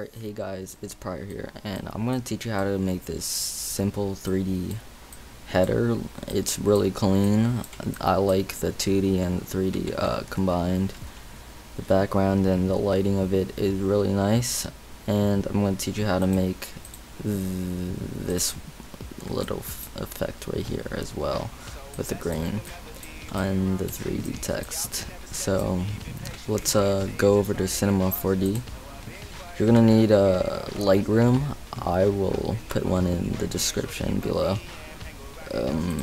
Alright, hey guys, it's Prior here, and I'm going to teach you how to make this simple 3D header. It's really clean. I like the 2D and 3D uh, combined. The background and the lighting of it is really nice, and I'm going to teach you how to make th this little effect right here as well with the green and the 3D text. So let's uh, go over to Cinema 4D. You're gonna need a Lightroom. I will put one in the description below. Um,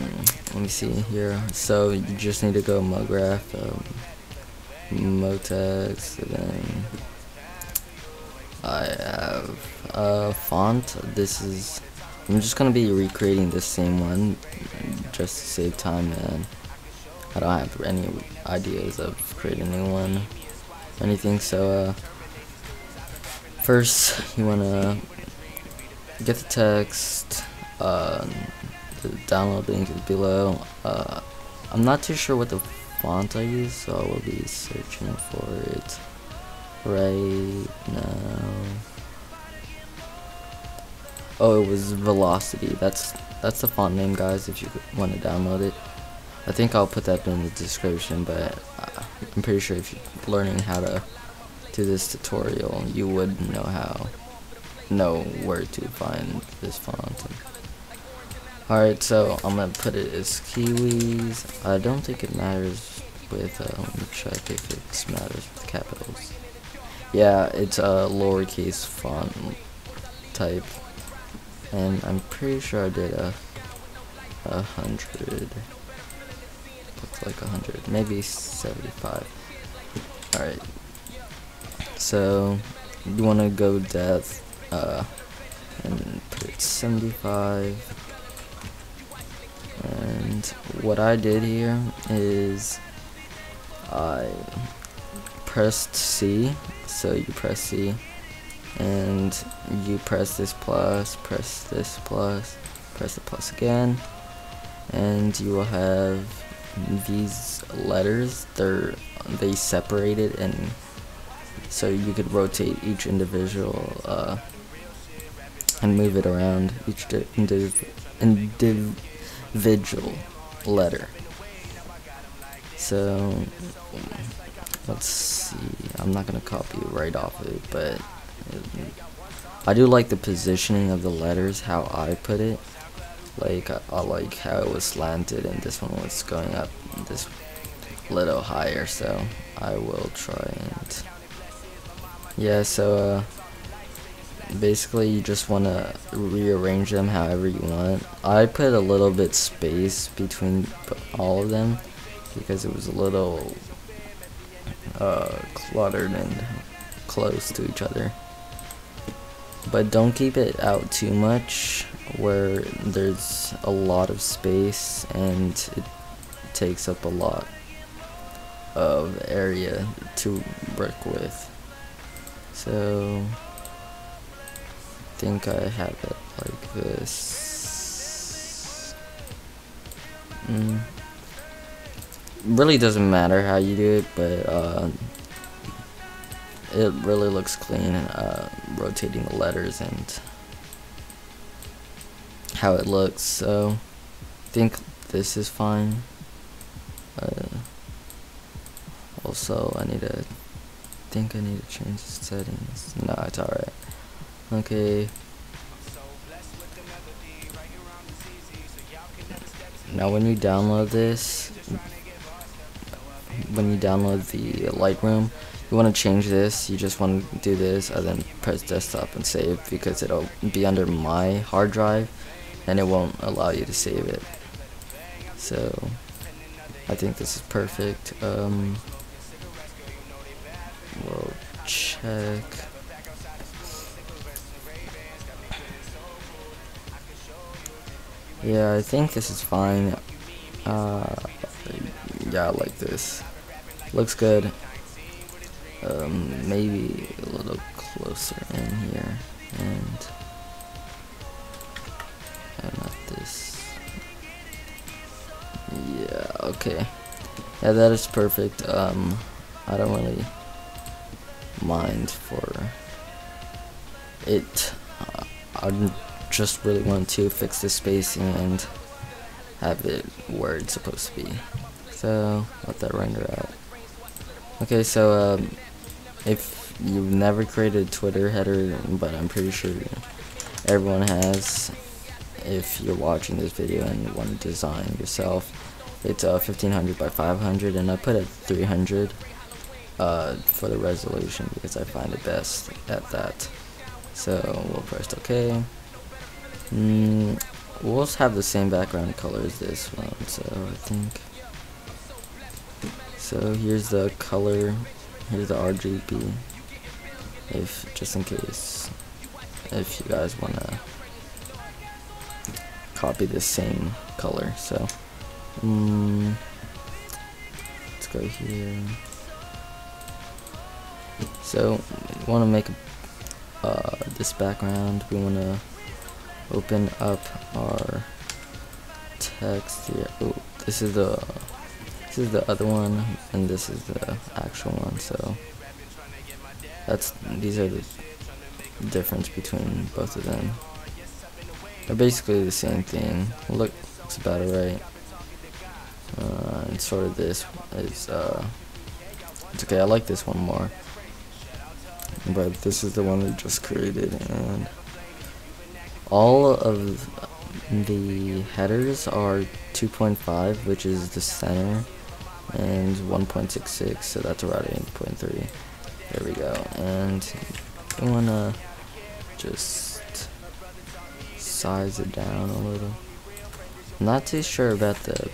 let me see here. So you just need to go MoGraph, um, MoText, then I have a font. This is. I'm just gonna be recreating the same one, just to save time and I don't have any ideas of creating a new one, anything. So. Uh, First, you want to get the text, uh, the download link is below. Uh, I'm not too sure what the font I use, so I will be searching for it right now. Oh, it was Velocity. That's that's the font name, guys. If you want to download it, I think I'll put that in the description. But uh, I'm pretty sure if you're learning how to to this tutorial, you would know how, know where to find this font. Alright, so I'm gonna put it as Kiwis. I don't think it matters with, uh, let me check if it matters with capitals. Yeah, it's a lowercase font type. And I'm pretty sure I did a, a hundred. Looks like a hundred, maybe 75. Alright, so you want to go depth uh, and put it 75 and what I did here is I pressed C so you press C and you press this plus press this plus press the plus again and you will have these letters they're they separated and so you could rotate each individual uh, and move it around each indiv individual letter. So let's see. I'm not gonna copy right off of it, but I do like the positioning of the letters. How I put it, like I, I like how it was slanted, and this one was going up this little higher. So I will try and. Yeah, so uh, basically you just want to rearrange them however you want. I put a little bit space between all of them because it was a little uh, cluttered and close to each other. But don't keep it out too much where there's a lot of space and it takes up a lot of area to work with. So I think I have it like this. Mm. Really doesn't matter how you do it, but uh, it really looks clean. Uh, rotating the letters and how it looks. So I think this is fine. Uh, also, I need to think I need to change the settings. No, it's alright. Okay. Now when you download this, when you download the Lightroom, you want to change this, you just want to do this and then press desktop and save because it'll be under my hard drive and it won't allow you to save it. So, I think this is perfect. Um, check. Yeah, I think this is fine. Uh, yeah, I like this. Looks good. Um, maybe a little closer in here. And, and not this. Yeah, okay. Yeah, that is perfect. Um, I don't really mind for it uh, I just really want to fix the spacing and have it where it's supposed to be. So let that render out. Okay, so um, if you've never created a Twitter header, but I'm pretty sure everyone has, if you're watching this video and you want to design yourself, it's uh, 1500 by 500, and I put it 300 uh, for the resolution because I find it best at that. So we'll press OK. Mm, we'll have the same background color as this one, so I think. So here's the color, here's the RGB, if just in case, if you guys wanna copy the same color. So, mm, let's go here. So, we want to make uh, this background. We want to open up our text here. This is the this is the other one, and this is the actual one. So that's these are the difference between both of them. They're basically the same thing. Look, it's about it right. Uh, and sort of this is uh, it's okay. I like this one more, but this is the one we just created, and all of the headers are 2.5, which is the center, and 1.66, so that's around 8.3. There we go, and you wanna just size it down a little. Not too sure about the.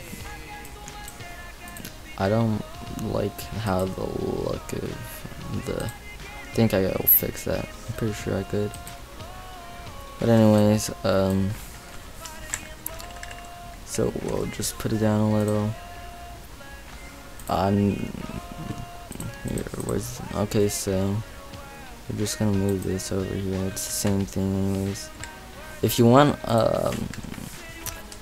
I don't like how the look of the. Think I will fix that. I'm pretty sure I could. But anyways, um, so we'll just put it down a little. On here, where's okay? So we're just gonna move this over here. It's the same thing, anyways. If you want um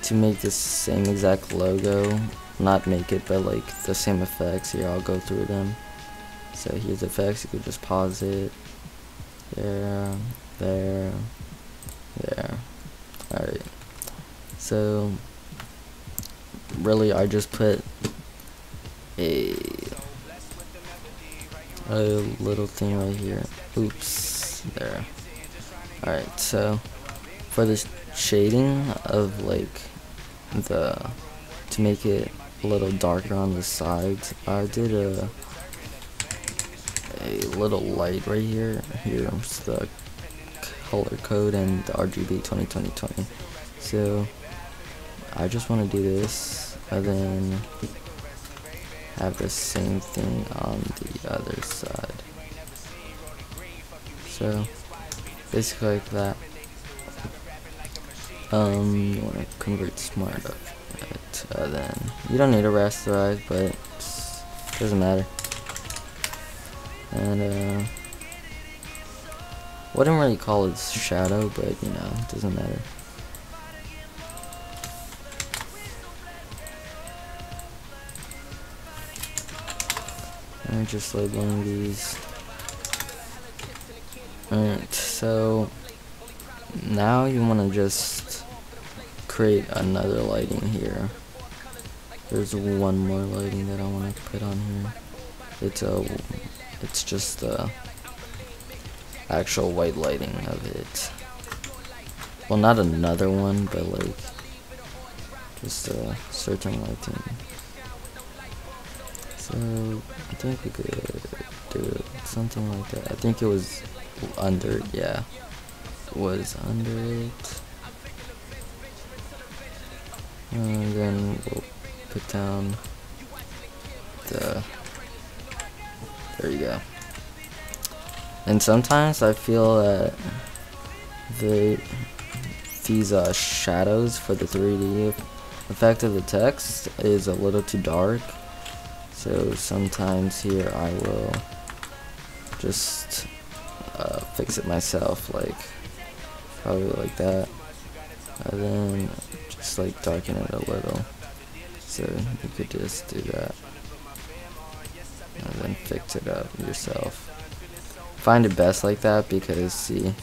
to make this same exact logo, not make it, but like the same effects, here I'll go through them. So here's the effects. You could just pause it. There, there there alright so really I just put a a little thing right here oops there alright so for this shading of like the to make it a little darker on the sides I did a little light right here here's the color code and the RGB 2020 So I just want to do this and then have the same thing on the other side. So basically like that. Um, you want to convert smart up. Uh, then you don't need a rasterize, but it doesn't matter. And uh. Wouldn't really call it shadow, but you know, it doesn't matter. I'm just labeling these. Alright, so now you want to just create another lighting here. There's one more lighting that I want to put on here. It's a, it's just the actual white lighting of it. Well, not another one, but like just a certain lighting. So I think we could do something like that. I think it was under, yeah, it was under it. And then we'll put down the, there you go. And sometimes I feel that the these uh, shadows for the 3D effect of the text is a little too dark. So sometimes here I will just uh, fix it myself, like probably like that. And then just like darken it a little. So you could just do that. And then fix it up yourself find it best like that because see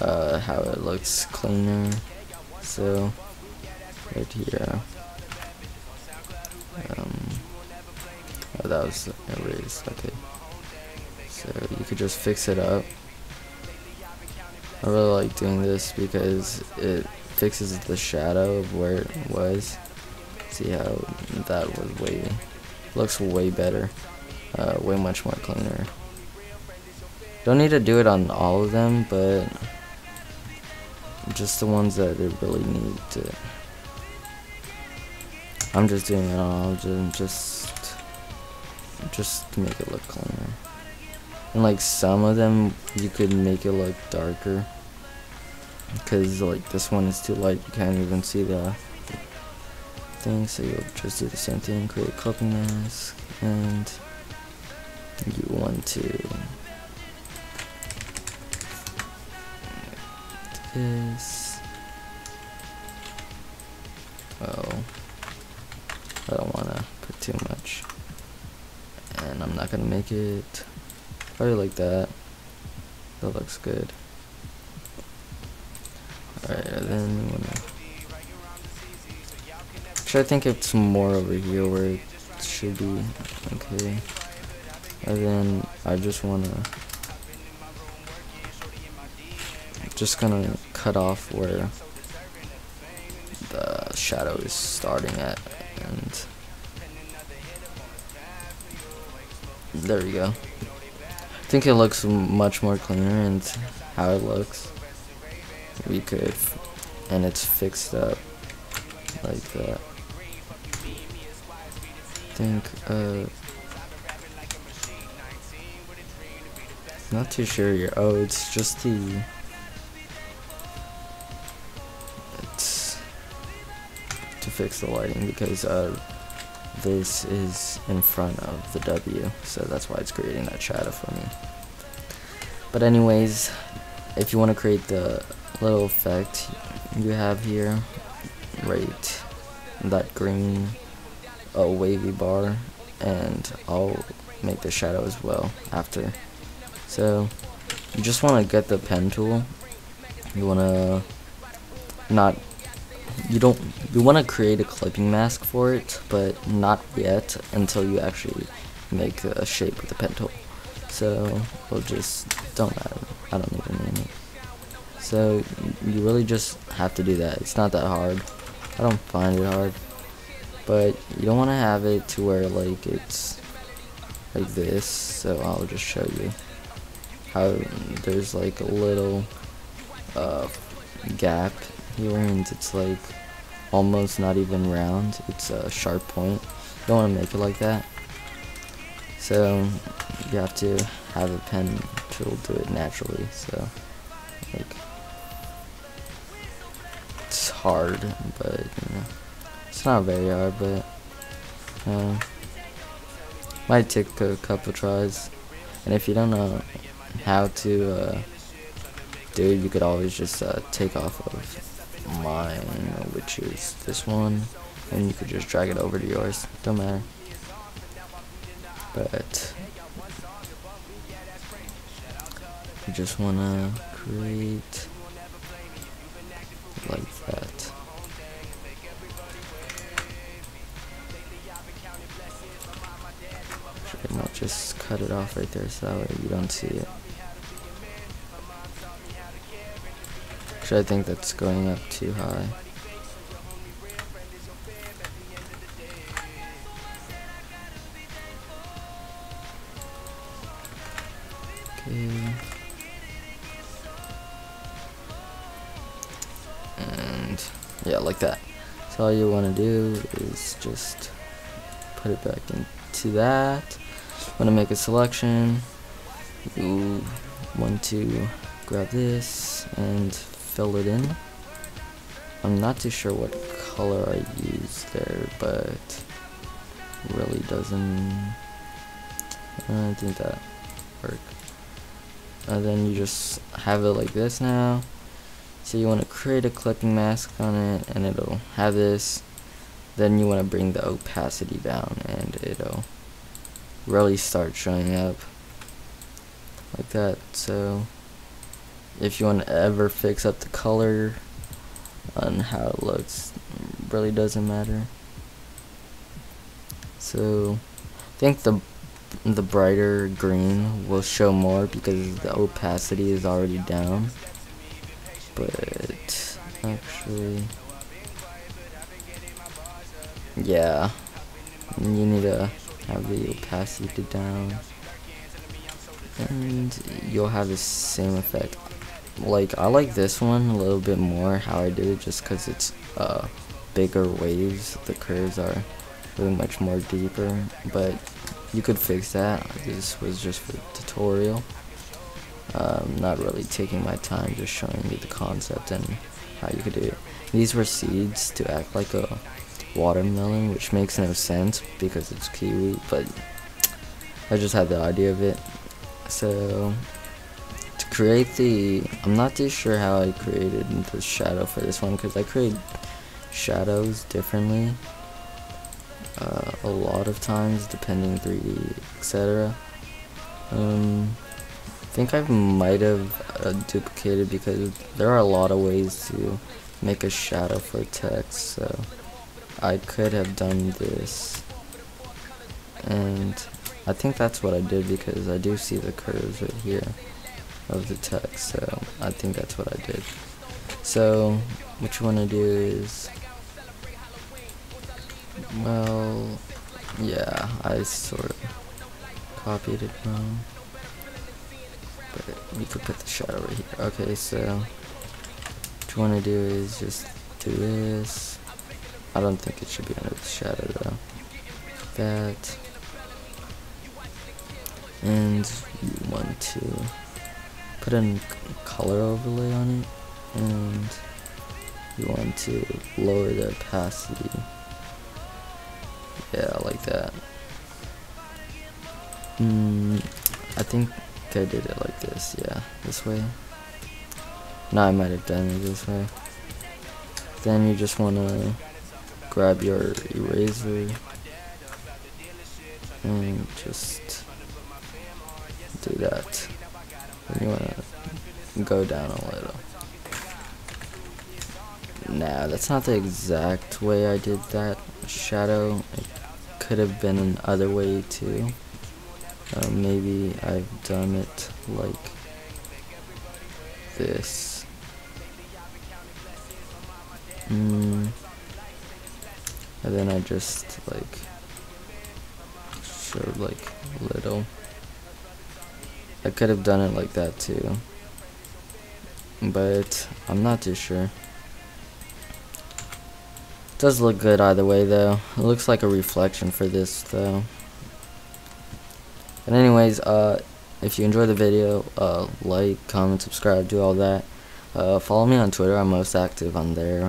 uh, how it looks cleaner. So right here. Um, oh, that was erased. Okay. So you could just fix it up. I really like doing this because it fixes the shadow of where it was. See how that was way looks way better, uh, way much more cleaner. Don't need to do it on all of them, but just the ones that it really need to. I'm just doing it all just just to make it look cleaner. And like some of them, you could make it look darker because like this one is too light you can't even see the thing so you'll just do the same thing create a clipping mask and you. Want to this. Oh. I don't want to put too much. And I'm not gonna make it. Probably like that? That looks good. Alright, then. Actually, I think it's more over here where it should be. Okay. And then I just wanna... Just gonna cut off where the shadow is starting at. And there we go. I think it looks much more cleaner and how it looks. We could and it's fixed up like that. I think uh not too sure here oh it's just the it's to fix the lighting because uh this is in front of the W so that's why it's creating that shadow for me. But anyways if you want to create the little effect you have here right that green uh, wavy bar and I'll make the shadow as well after so you just want to get the pen tool you want to not you don't you want to create a clipping mask for it but not yet until you actually make a shape with the pen tool so we'll just don't matter I don't even name it so you really just have to do that. It's not that hard. I don't find it hard. But you don't want to have it to where like it's like this. So I'll just show you how there's like a little uh, gap here and it's like almost not even round. It's a sharp point. You don't want to make it like that. So you have to have a pen tool do it naturally. So like it's hard, but you know, it's not very hard, but uh, might take a couple tries. And if you don't know how to uh, do it, you could always just uh, take off of mine, which is this one, and you could just drag it over to yours. Don't matter. But you just wanna create like that. Pretty much just cut it off right there so that way you don't see it. Actually, I think that's going up too high. Okay. And yeah like that so all you want to do is just put it back into that want to make a selection you want to grab this and fill it in I'm not too sure what color I use there but really doesn't uh, I think that work and then you just have it like this now so you want to create a clipping mask on it and it'll have this. Then you want to bring the opacity down and it'll really start showing up like that. So if you want to ever fix up the color on how it looks really doesn't matter. So I think the the brighter green will show more because the opacity is already down. But actually yeah you need to have the opacity down. And you'll have the same effect like I like this one a little bit more how I did it just because it's uh bigger waves. The curves are really much more deeper but you could fix that. This was just for tutorial. Um, not really taking my time just showing you the concept and how you could do it. These were seeds to act like a watermelon which makes no sense because it's kiwi but I just had the idea of it. So create the I'm not too sure how I created the shadow for this one because I create shadows differently uh, a lot of times depending 3D etc um, I think I might have uh, duplicated because there are a lot of ways to make a shadow for text so I could have done this. And I think that's what I did because I do see the curves right here of the text so I think that's what I did so what you want to do is well, yeah, I sort of copied it wrong. But we could put the shadow right here. Okay, so what you want to do is just do this. I don't think it should be under the shadow though. That. And you want to put a color overlay on it. And you want to lower the opacity yeah, like that. Hmm, I think I did it like this, yeah, this way. No, I might have done it this way. Then you just want to grab your eraser and just do that. You want to go down a little. Nah, that's not the exact way I did that shadow. It could have been another way too. Uh, maybe I've done it like this. Mm. And then I just like showed like little. I could have done it like that too. But I'm not too sure. Does look good either way though. It looks like a reflection for this though. But anyways, uh, if you enjoyed the video, uh, like, comment, subscribe, do all that. Uh, follow me on Twitter. I'm most active on there.